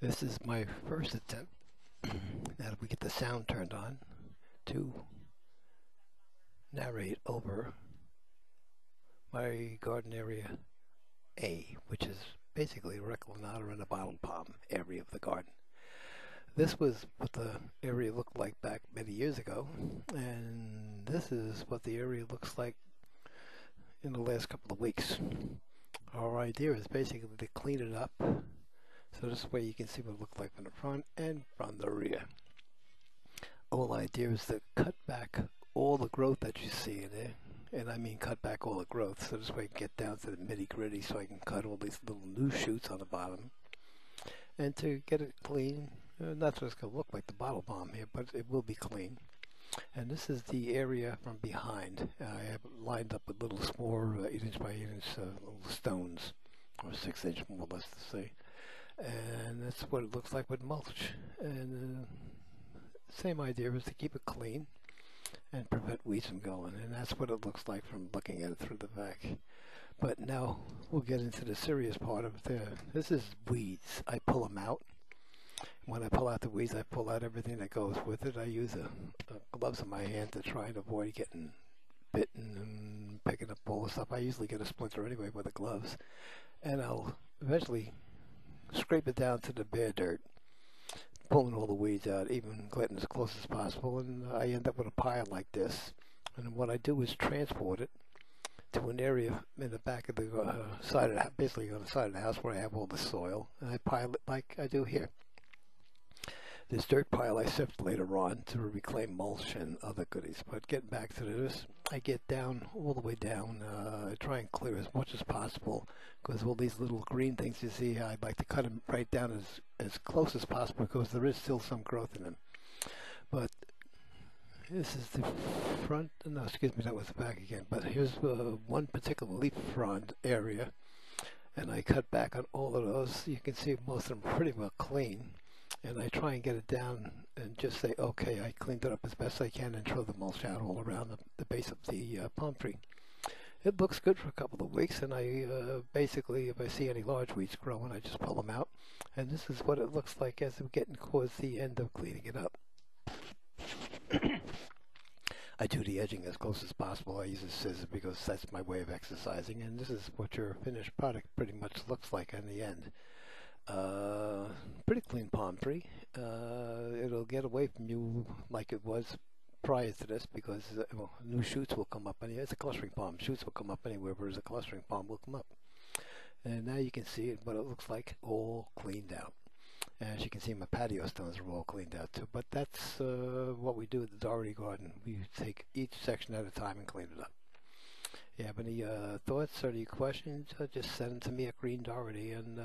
This is my first attempt, now that we get the sound turned on, to narrate over my garden area A, which is basically Reclinata and a bottle palm area of the garden. This was what the area looked like back many years ago, and this is what the area looks like in the last couple of weeks. Our idea is basically to clean it up so this way you can see what it looks like from the front and from the rear. Whole idea is to cut back all the growth that you see in there. And I mean cut back all the growth so this way I can get down to the nitty gritty so I can cut all these little new shoots on the bottom. And to get it clean, uh, not just going to look like the bottle palm here, but it will be clean. And this is the area from behind. I have lined up with little small uh, 8 inch by 8 inch uh, little stones, or 6 inch more or less to say and that's what it looks like with mulch. And uh, same idea is to keep it clean and prevent weeds from going. And that's what it looks like from looking at it through the back. But now we'll get into the serious part of it this is weeds. I pull them out. When I pull out the weeds I pull out everything that goes with it. I use a, a gloves in my hand to try and avoid getting bitten and picking up all the stuff. I usually get a splinter anyway with the gloves. And I'll eventually scrape it down to the bare dirt, pulling all the weeds out, even getting as close as possible, and I end up with a pile like this. And what I do is transport it to an area in the back of the uh, side of the, basically on the side of the house where I have all the soil, and I pile it like I do here. This dirt pile I sift later on to reclaim mulch and other goodies. But getting back to this, I get down all the way down. Uh, I try and clear as much as possible because all these little green things you see, I'd like to cut them right down as, as close as possible because there is still some growth in them. But this is the front, no, excuse me, that was the back again. But here's uh, one particular leaf frond area. And I cut back on all of those. You can see most of them pretty well clean and I try and get it down and just say, okay, I cleaned it up as best I can and throw the mulch out all around the, the base of the uh, palm tree. It looks good for a couple of weeks, and I uh, basically, if I see any large weeds growing, I just pull them out. And this is what it looks like as we're getting towards the end of cleaning it up. I do the edging as close as possible. I use a scissors because that's my way of exercising, and this is what your finished product pretty much looks like in the end. Uh, pretty clean palm tree. Uh, it'll get away from you like it was prior to this because uh, well, new shoots will come up anywhere. It's a clustering palm. Shoots will come up anywhere, whereas a clustering palm will come up. And now you can see it, what it looks like all cleaned out. And as you can see, my patio stones are all cleaned out too. But that's uh, what we do at the Dougherty Garden. We take each section at a time and clean it up. If you have any uh, thoughts or any questions, uh, just send them to me at Green Dougherty and